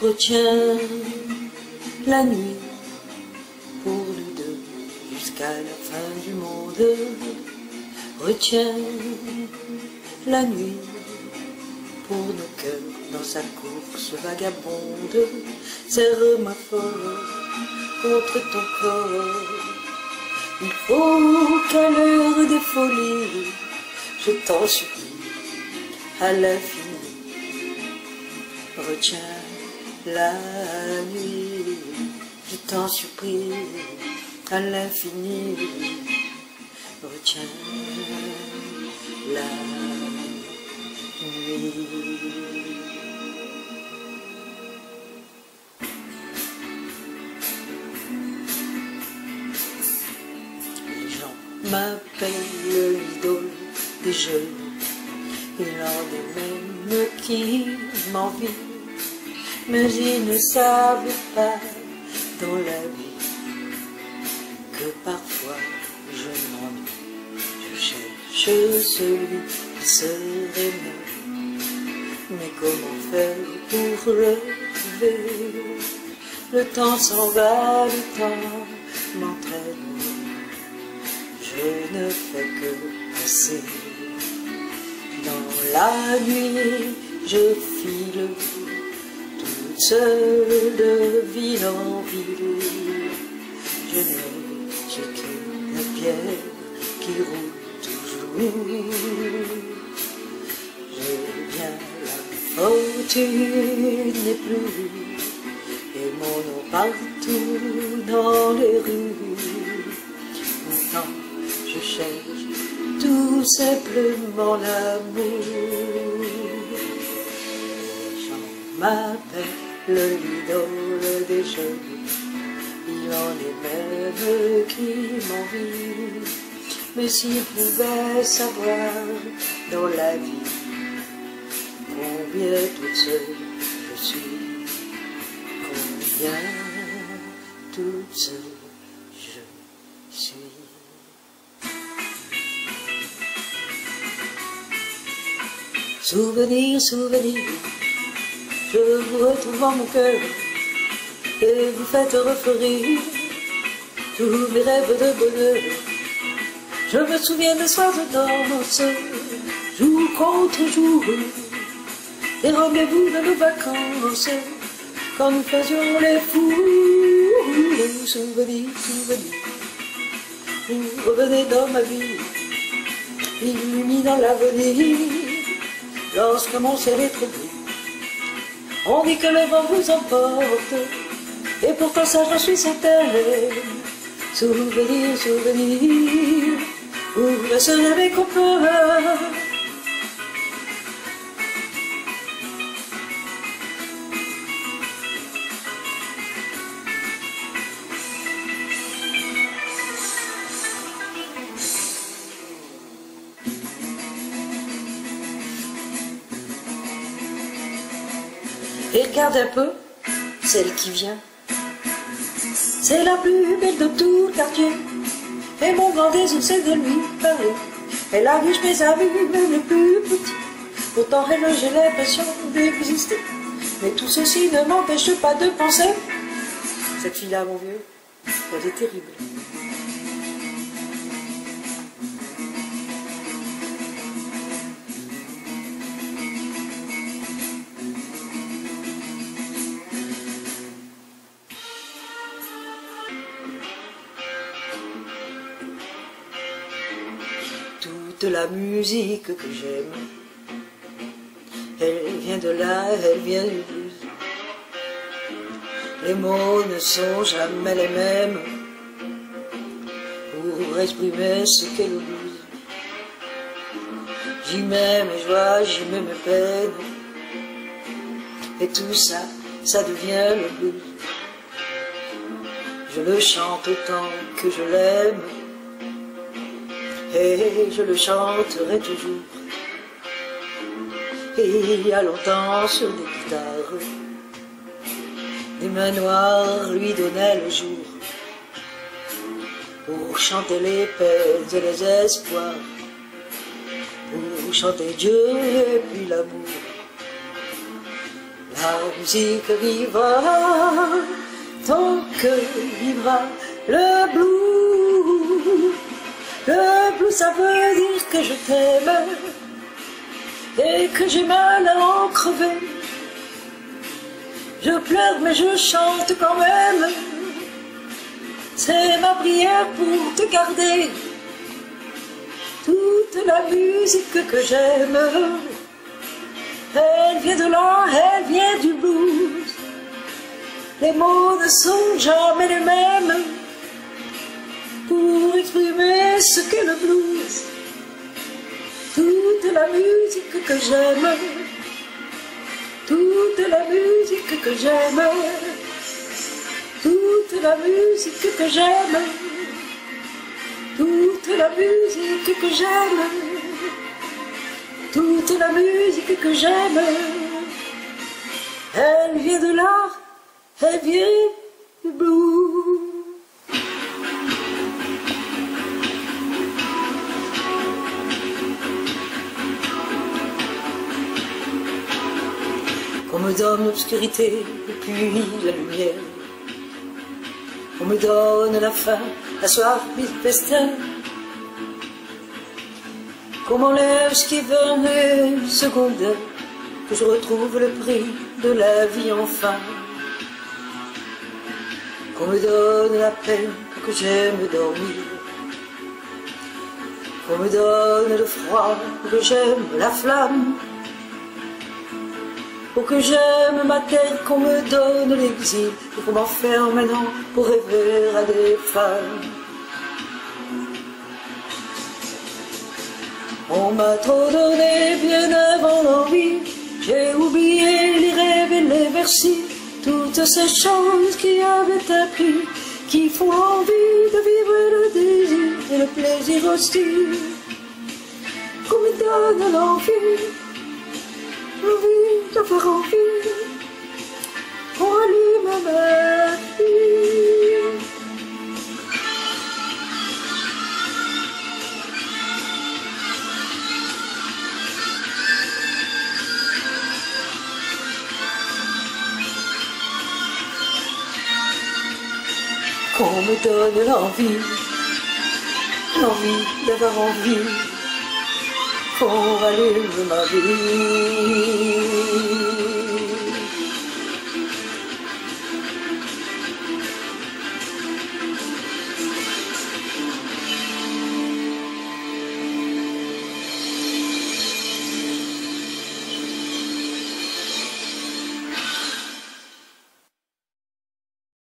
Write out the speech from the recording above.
Retiens la nuit pour nous deux jusqu'à la fin du monde. Retiens la nuit pour nos cœurs dans sa course vagabonde. Serre ma fort contre ton corps. Il faut qu'à l'heure des folies, je t'en supplie, à l'infini, retiens la nuit. Je t'en supplie, à l'infini, retiens la nuit. Les gens m'appellent l'idole des jeunes. Il en est même qui m'envient. Mais ils ne savent pas dans la vie que parfois je m'ennuie. Je cherche celui qui serait mieux. Mais comment faire pour relever Le temps s'en va, le temps m'entraîne. Je ne fais que passer. Dans la nuit, je file seule de ville en ville. Je n'ai que la pierre qui roule toujours. Je viens, la fortune n'est plus, et mon nom partout dans les rues. Maintenant, je cherche tout simplement l'amour. Les gens m'appellent l'idole des jeunes. Il en est même qui m'envie. Mais s'ils pouvaient savoir dans la vie combien toute seule je suis, combien toute seule je suis. Souvenir, souvenir, je vous retrouve en mon cœur et vous faites refleurir tous mes rêves de bonheur. Je me souviens des soirs de danse, jour contre jour, des rendez-vous de nos vacances, quand nous faisions les fous. Souvenir, souvenir, vous revenez dans ma vie, illuminant l'avenir, lorsque mon ciel est trop bleu. On dit que le vent vous emporte, et pourtant ça j'en suis certain. Souvenir, souvenir, où se rêver qu'on peut. Et regarde un peu, celle qui vient. C'est la plus belle de tout le quartier. Et mon grand désir, c'est de lui parler. Elle a riche mes amis, même les plus petits. Pourtant, elle, j'ai l'impression d'exister. Mais tout ceci ne m'empêche pas de penser. Cette fille-là, mon vieux, elle est terrible. Toute la musique que j'aime. Elle vient de là, elle vient du blues. Les mots ne sont jamais les mêmes pour exprimer ce qu'est le blues. J'y mets mes joies, j'y mets mes peines. Et tout ça, ça devient le blues. Je le chante autant que je l'aime et je le chanterai toujours. Et il y a longtemps sur des guitares, des mains noires lui donnaient le jour pour chanter les peines et les espoirs, pour chanter Dieu et puis l'amour. La musique vivra tant que vivra le blues. Le blues, ça veut dire que je t'aime et que j'ai mal à en crever. Je pleure mais je chante quand même. C'est ma prière pour te garder. Toute la musique que j'aime, elle vient de là, elle vient du blues. Les mots ne sont jamais les mêmes pour exprimer ce qu'est le blues. Toute la musique que j'aime, toute la musique que j'aime, toute la musique que j'aime, toute la musique que j'aime, toute la musique que j'aime, elle vient de là, elle vient du blues. Me donne l'obscurité et puis la lumière. On me donne la faim, la soif, le festin. Qu'on m'enlève ce qui venait secondaire, que je retrouve le prix de la vie enfin. Qu'on me donne la peine, que j'aime dormir. Qu'on me donne le froid, que j'aime la flamme. Pour que j'aime ma terre, qu'on me donne l'exil, et qu'on m'enferme maintenant pour rêver à des femmes. On m'a trop donné bien avant l'envie, j'ai oublié les rêves et les versets, toutes ces choses qui avaient un prix, qui font envie de vivre le désir et le plaisir aussi, qu'on me donne l'envie l'envie d'avoir envie. Pour allumer ma vie. Qu'on me donne l'envie, l'envie d'avoir envie pour allumer ma vie.